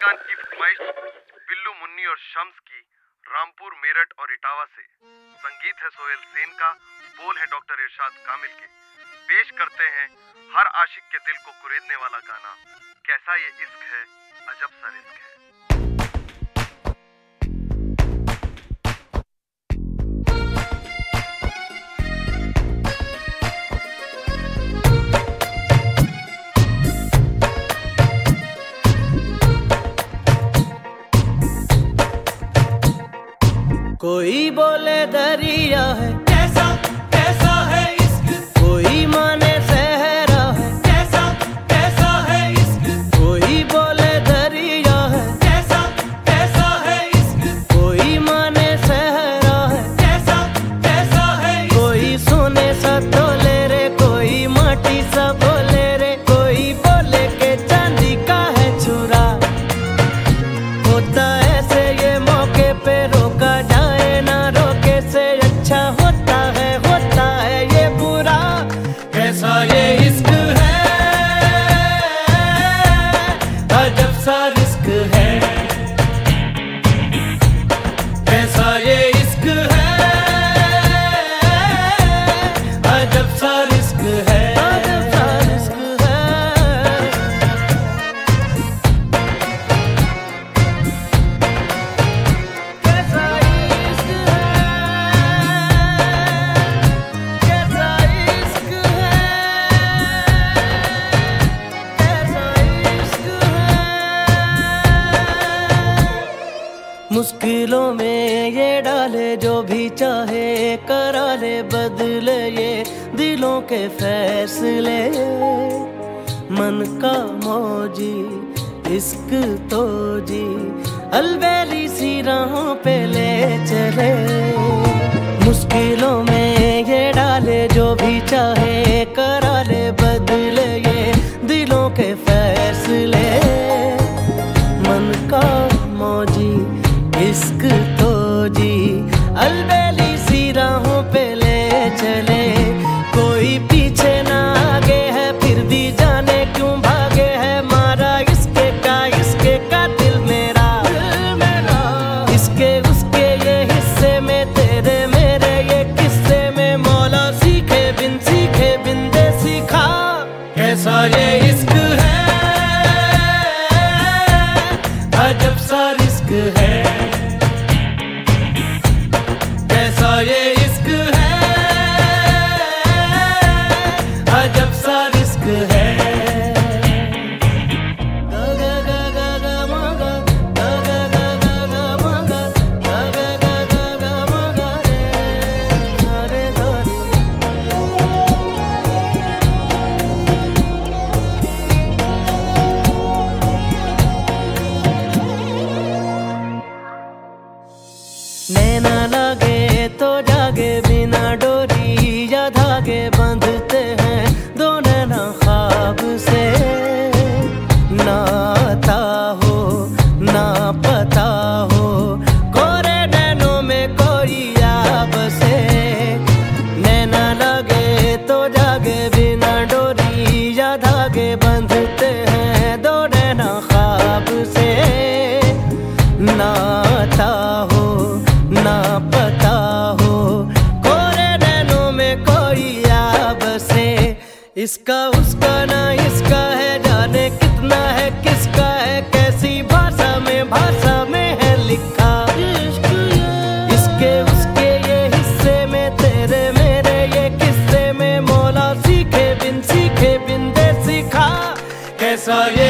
खान की फरमाइश बिल्लू मुन्नी और शम्स की, रामपुर, मेरठ और इटावा से। संगीत है सोहेल सेन का बोल है डॉक्टर इरशाद कामिल के। पेश करते हैं हर आशिक के दिल को कुरेदने वाला गाना। कैसा ये इश्क है? कोई बोले दरिया है। मुश्किलों में ये डाले जो भी चाहे, करा ले बदले ये दिलों के फैसले। मन का मौजी, इश्क तो जी अलबेली सी राहों पे ले चले। मुश्किलों में ये डाले जो भी चाहे, करा ले बदले ये दिलों के फैसले। मन का मौजी इश्क हो। में कोई लागे तो बिना डोरी या धागे बंधते हैं दो से। नाता हो, ना पता हो में कोई इसका, उसका ना इसका है Yeah.